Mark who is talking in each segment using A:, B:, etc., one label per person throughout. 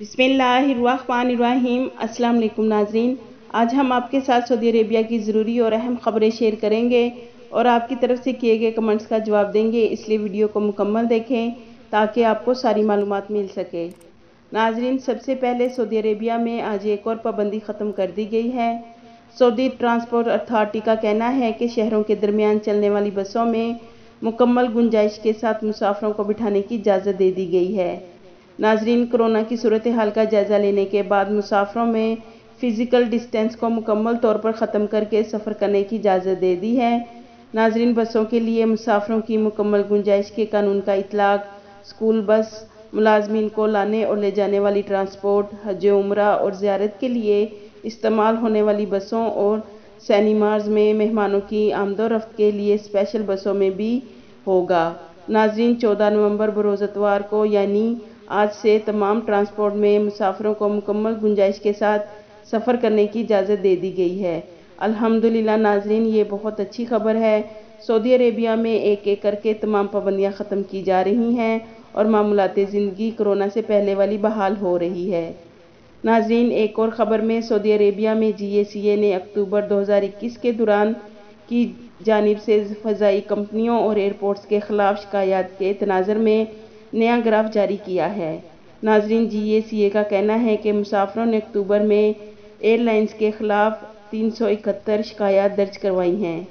A: बिस्मिल्लाहिर्रहमानिर्रहीम। अस्सलाम वालेकुम नाजरीन। आज हम आपके साथ सऊदी अरेबिया की ज़रूरी और अहम खबरें शेयर करेंगे और आपकी तरफ़ से किए गए कमेंट्स का जवाब देंगे। इसलिए वीडियो को मुकम्मल देखें ताकि आपको सारी मालूमात मिल सके। नाजरीन, सबसे पहले सऊदी अरेबिया में आज एक और पाबंदी ख़त्म कर दी गई है। सऊदी ट्रांसपोर्ट अथॉरिटी का कहना है कि शहरों के दरमियान चलने वाली बसों में मुकम्मल गुंजाइश के साथ मुसाफरों को बिठाने की इजाज़त दे दी गई है। नाजरीन, कोरोना की सूरत हाल का जायज़ा लेने के बाद मुसाफरों में फ़िज़िकल डिस्टेंस को मुकम्मल तौर पर ख़त्म करके सफ़र करने की इजाज़त दे दी है। नाजरीन, बसों के लिए मुसाफरों की मुकम्मल गुंजाइश के कानून का इतलाक़, स्कूल बस मुलाजमीन को लाने और ले जाने वाली ट्रांसपोर्ट, हज उम्र और ज़्यारत के लिए इस्तेमाल होने वाली बसों और सैनिमार्स में मेहमानों की आमदोरफ्त के लिए स्पेशल बसों में भी होगा। नाजरीन, चौदह नवंबर बरोज़तवार को, यानी आज से तमाम ट्रांसपोर्ट में मुसाफरों को मुकम्मल गुंजाइश के साथ सफ़र करने की इजाज़त दे दी गई है। अल्हम्दुलिल्लाह नाजरीन, ये बहुत अच्छी खबर है। सऊदी अरेबिया में एक एक करके तमाम पाबंदियाँ ख़त्म की जा रही हैं और मामूलत ज़िंदगी कोरोना से पहले वाली बहाल हो रही है। नाजरीन, एक और ख़बर में सऊदी अरेबिया में जी ए सी ए ने अक्टूबर 2021 के दौरान की जानब से फ़जाई कंपनियों और एयरपोर्ट्स के ख़िलाफ़ शिकायत के तनाजर में नया ग्राफ जारी किया है। नाजरीन जी का कहना है कि मुसाफरों ने अक्टूबर में एयरलाइंस के ख़िलाफ़ तीन सौ इकहत्तर शिकायत दर्ज करवाई हैं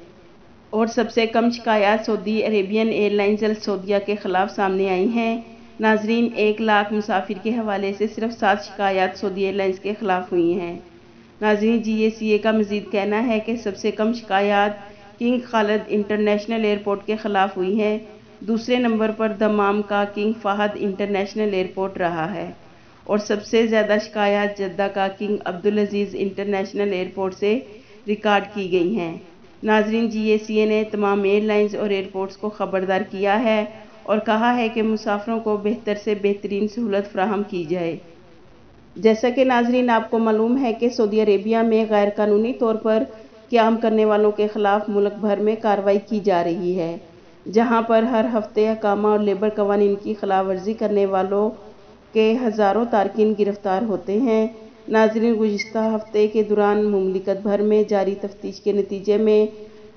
A: और सबसे कम शिकायत Saudi Arabian airlines Al Saudia के ख़िलाफ़ सामने आई हैं। नाजरीन, एक लाख मुसाफिर के हवाले से सिर्फ़ सात शिकायत सऊदी एयरलाइंस के ख़िलाफ़ हुई हैं। नाजरीन जी का मज़ीद कहना है कि सबसे कम शिकायत किंग खालद इंटरनेशनल एयरपोर्ट के ख़िलाफ़ हुई हैं। दूसरे नंबर पर दमाम का किंग फहद इंटरनेशनल एयरपोर्ट रहा है और सबसे ज़्यादा शिकायत जद्दा का King Abdul Aziz international airport से रिकॉर्ड की गई हैं। नाजरीन जी ए सी ए ने तमाम एयरलाइंस और एयरपोर्ट्स को ख़बरदार किया है और कहा है कि मुसाफरों को बेहतर से बेहतरीन सहूलत फ्राहम की जाए। जैसा कि नाजरीन, आपको मालूम है कि सऊदी अरेबिया में गैर कानूनी तौर पर क्याम करने वालों के ख़िलाफ़ मुल्क भर में कार्रवाई की जा रही है। जहाँ पर हर हफ़्ते अकामा और लेबर कवानीन की खिलाफ वर्जी करने वालों के हज़ारों तारकिन गिरफ़्तार होते हैं। नाजरीन गुज्त हफ़्ते के दौरान ममलिकत भर में जारी तफ्तीश के नतीजे में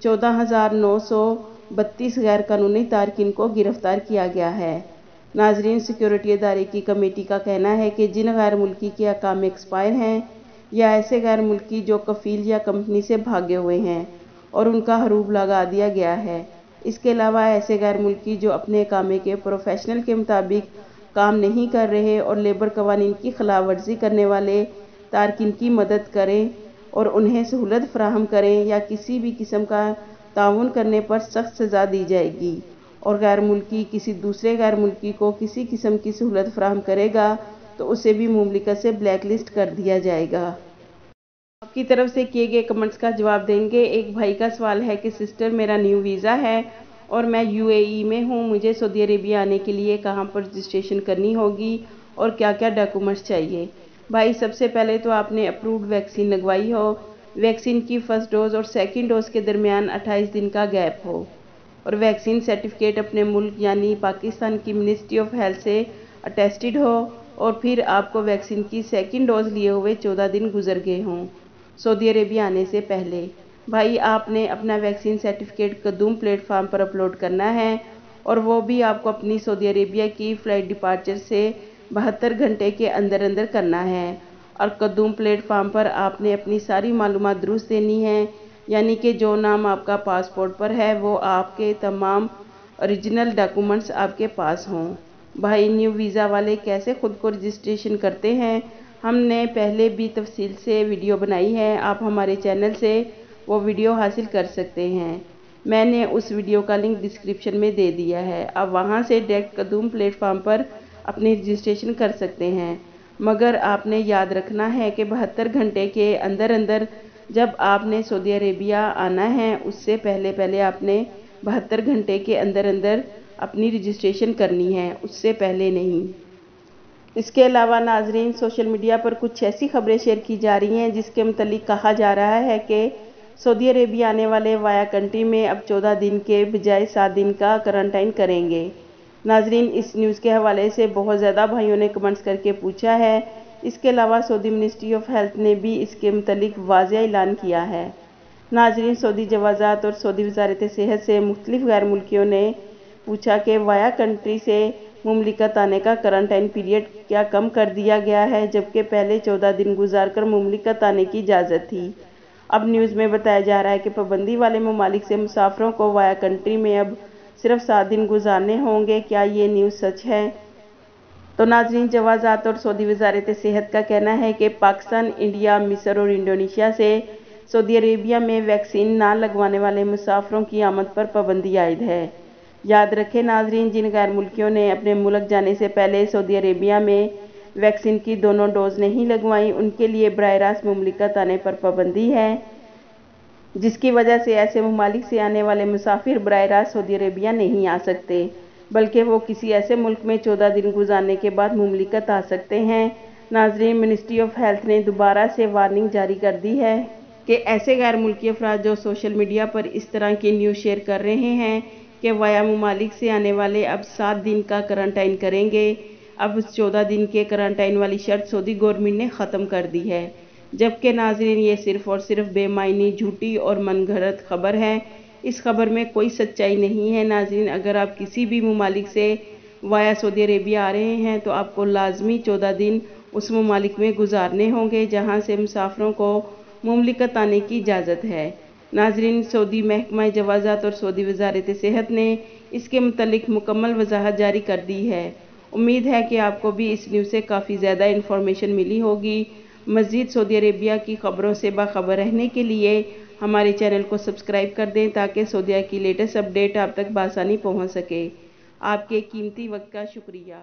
A: चौदह हज़ार नौ सौ बत्तीस गैर कानूनी तारकिन को गिरफ़्तार किया गया है। नाजरीन, सिक्योरिटी अदारे की कमेटी का कहना है कि जिन गैर मुल्की के अकाम एक्सपायर हैं या ऐसे गैर मुल्की जो कफील या कंपनी से भागे हुए हैं और उनका हरूब लगा दिया गया है इसके अलावा ऐसे गैर मुल्की जो अपने कामे के प्रोफेशनल के मुताबिक काम नहीं कर रहे और लेबर कवानीन की खिलाफ वर्जी करने वाले तारकिन की मदद करें और उन्हें सहूलत फ्राहम करें या किसी भी किस्म का ताउन करने पर सख्त सज़ा दी जाएगी और गैर मुल्की किसी दूसरे गैर मुल्की को किसी किस्म की सहूलत फ्राहम करेगा तो उसे भी ममलिकत से ब्लैक लिस्ट कर दिया जाएगा। आपकी तरफ़ से किए गए कमेंट्स का जवाब देंगे। एक भाई का सवाल है कि, सिस्टर, मेरा न्यू वीज़ा है और मैं यूएई में हूँ। मुझे सऊदी अरेबिया आने के लिए कहाँ पर रजिस्ट्रेशन करनी होगी और क्या क्या डॉक्यूमेंट्स चाहिए? भाई, सबसे पहले तो आपने अप्रूव्ड वैक्सीन लगवाई हो। वैक्सीन की फ़र्स्ट डोज़ और सेकेंड डोज़ के दरमियान 28 दिन का गैप हो और वैक्सीन सर्टिफिकेट अपने मुल्क यानी पाकिस्तान की मिनिस्ट्री ऑफ़ हेल्थ से अटेस्टेड हो और फिर आपको वैक्सीन की सेकेंड डोज़ लिए हुए चौदह दिन गुजर गए हों। सऊदी अरेबिया आने से पहले। भाई, आपने अपना वैक्सीन सर्टिफिकेट कदूम प्लेटफार्म पर अपलोड करना है और वो भी आपको अपनी सऊदी अरेबिया की फ़्लाइट डिपार्चर से बहत्तर घंटे के अंदर अंदर करना है और कदूम प्लेटफार्म पर आपने अपनी सारी मालूम दुरुस्त देनी है। यानी कि जो नाम आपका पासपोर्ट पर है, वो आपके तमाम ओरिजिनल डॉक्यूमेंट्स आपके पास हों। भाई न्यू वीज़ा वाले कैसे ख़ुद को रजिस्ट्रेशन करते हैं? हमने पहले भी तफसील से वीडियो बनाई है, आप हमारे चैनल से वो वीडियो हासिल कर सकते हैं। मैंने उस वीडियो का लिंक डिस्क्रिप्शन में दे दिया है। आप वहाँ से डायरेक्ट कदूम प्लेटफार्म पर अपनी रजिस्ट्रेशन कर सकते हैं। मगर आपने याद रखना है कि बहत्तर घंटे के अंदर अंदर जब आपने सऊदी अरेबिया आना है, उससे पहले पहले आपने बहत्तर घंटे के अंदर अंदर अपनी रजिस्ट्रेशन करनी है, उससे पहले नहीं। इसके अलावा नाजरीन, सोशल मीडिया पर कुछ ऐसी खबरें शेयर की जा रही हैं जिसके मतलब कहा जा रहा है कि सऊदी अरेबिया आने वाले वाया कंट्री में अब चौदह दिन के बजाय सात दिन का क्वारंटाइन करेंगे। नाजरीन, इस न्यूज़ के हवाले से बहुत ज़्यादा भाइयों ने कमेंट्स करके पूछा है। इसके अलावा सऊदी मिनिस्ट्री ऑफ़ हेल्थ ने भी इसके मतलब वाजिया ऐलान किया है। नाजरीन, सऊदी जवाजात और सऊदी वजारत सेहत से मुख्तलिफ़ गैर मुल्कियों ने पूछा कि वाया कंट्री से ममलिकत आने का करंटाइन पीरियड क्या कम कर दिया गया है, जबकि पहले चौदह दिन गुजार कर ममलिकत आने की इजाज़त थी। अब न्यूज़ में बताया जा रहा है कि पाबंदी वाले ममालिक से मुसाफरों को वाया कंट्री में अब सिर्फ़ सात दिन गुजारने होंगे। क्या ये न्यूज़ सच है? तो नाजरीन, जवाजात और सऊदी वजारत सेहत का कहना है कि पाकिस्तान, इंडिया, मिस्र और इंडोनेशिया से सऊदी अरेबिया में वैक्सीन ना लगवाने वाले मुसाफरों की आमद पर पाबंदी आयद है। याद रखें, नाजरीन, जिन गैर मुल्कियों ने अपने मुल्क जाने से पहले सऊदी अरेबिया में वैक्सीन की दोनों डोज नहीं लगवाई, उनके लिए बर रास्त ममलिकत आने पर पाबंदी है। जिसकी वजह से ऐसे ममालिक से आने वाले मुसाफिर बर रास्त सऊदी अरेबिया नहीं आ सकते, बल्कि वो किसी ऐसे मुल्क में चौदह दिन गुजारने के बाद ममलिकत आ सकते हैं। नाजरीन, मिनिस्ट्री ऑफ़ हेल्थ ने दोबारा से वार्निंग जारी कर दी है कि ऐसे गैर मुल्की अफराद जो सोशल मीडिया पर इस तरह की न्यूज़ शेयर कर रहे हैं कि वाया ममालिक से आने वाले अब सात दिन का करंटाइन करेंगे। अब चौदह दिन के करंटाइन वाली शर्त सऊदी गवर्नमेंट ने ख़त्म कर दी है। जबकि नाजरीन, ये सिर्फ़ और सिर्फ़ बेमायनी, झूठी और मनगढ़ंत खबर है। इस खबर में कोई सच्चाई नहीं है। नाजरीन, अगर आप किसी भी ममालिक से वाया सऊदी अरेबिया आ रहे हैं तो आपको लाजमी चौदह दिन उस ममालिक में गुजारने होंगे, जहाँ से मुसाफरों को ममलिकत आने की इजाज़त है। नाजरीन, सऊदी महकमा जवाजात और सऊदी वजारत सेहत ने इसके मतलब मुकम्मल वजाहत जारी कर दी है। उम्मीद है कि आपको भी इस न्यूज़ से काफ़ी ज़्यादा इन्फॉर्मेशन मिली होगी। मज़ीद सऊदी अरेबिया की ख़बरों से बाखबर रहने के लिए हमारे चैनल को सब्सक्राइब कर दें ताकि सऊदिया की लेटेस्ट अपडेट आप तक बसानी पहुँच सके। आपके कीमती वक्त का शुक्रिया।